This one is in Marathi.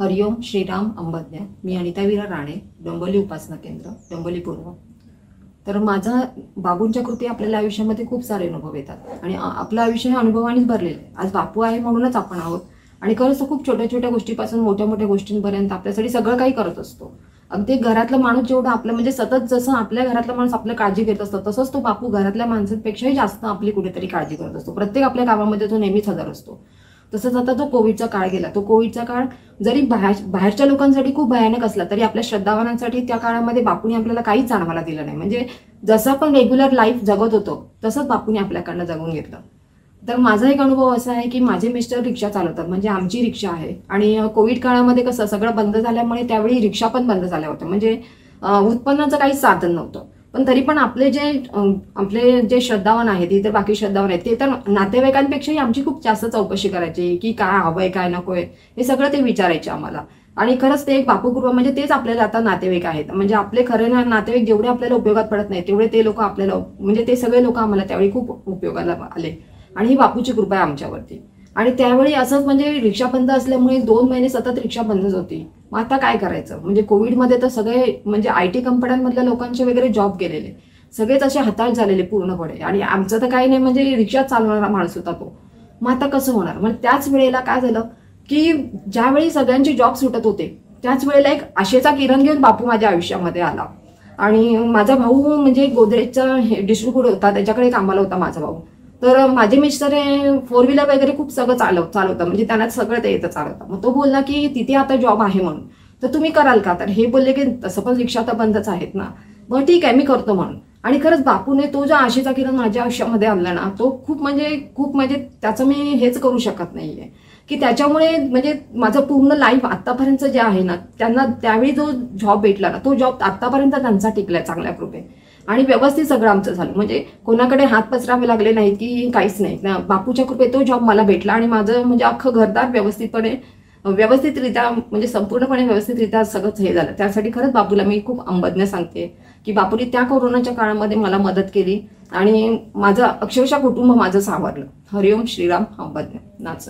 हरिओम श्रीराम अंबज्ञ मी अनिता विरा राणे डोंबोली उपासना केंद्र डोंबोली पूर्व. तर माझा बाबूंच्या कृती आपल्याला आयुष्यामध्ये खूप सारे अनुभव येतात. आणि आपलं आयुष्य हे अनुभवानेच भरलेलं आहे. आज बापू आहे म्हणूनच आपण आहोत. आणि खरंच खूप छोट्या छोट्या गोष्टीपासून मोठ्या मोठ्या गोष्टींपर्यंत आपल्यासाठी सगळं काही करत असतो. अगदी घरातला माणूस जेवढा आपलं म्हणजे सतत जसं आपल्या घरातला माणूस आपलं काळजी घेत असतो तसंच तो बापू घरातल्या माणसांपेक्षाही जास्त आपली कुठेतरी काळजी करत असतो. प्रत्येक आपल्या कामामध्ये तो नेहमीच हजर असतो. तसंच आता तो कोविडचा काळ गेला. तो कोविडचा काळ जरी बाहेर बाहेरच्या लोकांसाठी खूप भयानक असला तरी आपल्या श्रद्धावानांसाठी त्या काळामध्ये बापूने आपल्याला काहीच जाणवायला दिलं नाही. म्हणजे जसं आपण रेग्युलर लाईफ जगत होतो तसंच बापूने आपल्याकडनं जगून घेतलं. तर माझा एक अनुभव असा आहे की माझे मिस्टर रिक्षा चालवतात. म्हणजे आमची रिक्षा आहे. आणि कोविड काळामध्ये कसं सगळं बंद झाल्यामुळे त्यावेळी रिक्षा पण बंद झाल्या होत्या. म्हणजे उत्पन्नाचं काही साधन नव्हतं. पण तरी पण आपले जे आपले जे श्रद्धावान आहेत इतर बाकी श्रद्धावान आहेत ते तर नातेवाईकांपेक्षाही आमची खूप जास्त चौकशी करायची की काय हवंय काय नकोय हे सगळं ते विचारायचे आम्हाला. आणि खरंच ते एक बापूकृपा म्हणजे तेच आपल्याला आता नातेवाईक आहेत. म्हणजे आपले खरे ना नातेवाईक जेवढे आपल्याला उपयोगात पडत नाही तेवढे ते लोक आपल्याला म्हणजे ते सगळे लोक आम्हाला त्यावेळी खूप उपयोगाला आले. आणि ही बापूची कृपा आहे आमच्यावरती. आणि त्यावेळी असंच म्हणजे रिक्षा बंद असल्यामुळे दोन महिने सतत रिक्षा बंदच होती. मग आता काय करायचं? म्हणजे कोविडमध्ये तर सगळे म्हणजे आय टी कंपन्यांमधल्या लोकांचे वगैरे जॉब गेलेले. सगळेच असे हताश झालेले पूर्णपणे. आणि आमचं तर काही नाही म्हणजे रिक्षा चालवणारा माणूस होता तो. मग आता कसं होणार? मग त्याच वेळेला काय झालं की ज्यावेळी सगळ्यांचे जॉब सुटत होते त्याच वेळेला एक आशेचा किरण घेऊन बापू माझ्या आयुष्यामध्ये आला. आणि माझा भाऊ म्हणजे गोदरेजचा डिस्ट्रीब्यूट होता त्याच्याकडे कामाला होता माझा भाऊ. तर माझे मिस्टर हे फोर व्हीलर वगैरे खूप सगळं चालव चालवतं म्हणजे त्यांना सगळं ते येतं चालवतं मग तो बोलला की तिथे आता जॉब आहे म्हणून. तर तुम्ही कराल का? तर हे बोलले की तसं पण रिक्षा तर बंदच आहेत ना. मग ठीक आहे मी करतो म्हणून. आणि खरंच बापूने तो जो आशेचा किरण माझ्या आयुष्यामध्ये आणला ना तो खूप म्हणजे खूप म्हणजे त्याचं मी हेच करू शकत नाहीये. की त्याच्यामुळे म्हणजे माझं पूर्ण लाईफ आतापर्यंत जे आहे ना त्यांना त्यावेळी जो जॉब भेटला ना तो जॉब आतापर्यंत त्यांचा टिकलाय चांगल्या कृपे. आणि व्यवस्थित सगळं आमचं झालं. म्हणजे कोणाकडे हात पसरावे लागले नाहीत की काहीच नाही ना बापूच्या कृपे तो जॉब मला भेटला आणि माझं म्हणजे अख्खं घरदार व्यवस्थितपणे व्यवस्थितरित्या म्हणजे संपूर्णपणे व्यवस्थितरित्या सगळंच हे झालं. त्यासाठी खरंच बापूला मी खूप अंबज्ञ सांगते की बापूने त्या कोरोनाच्या काळामध्ये मला मदत केली आणि माझं अक्षरशः कुटुंब माझं सावरलं. हरिओम श्रीराम अंबज्ञ. नाथ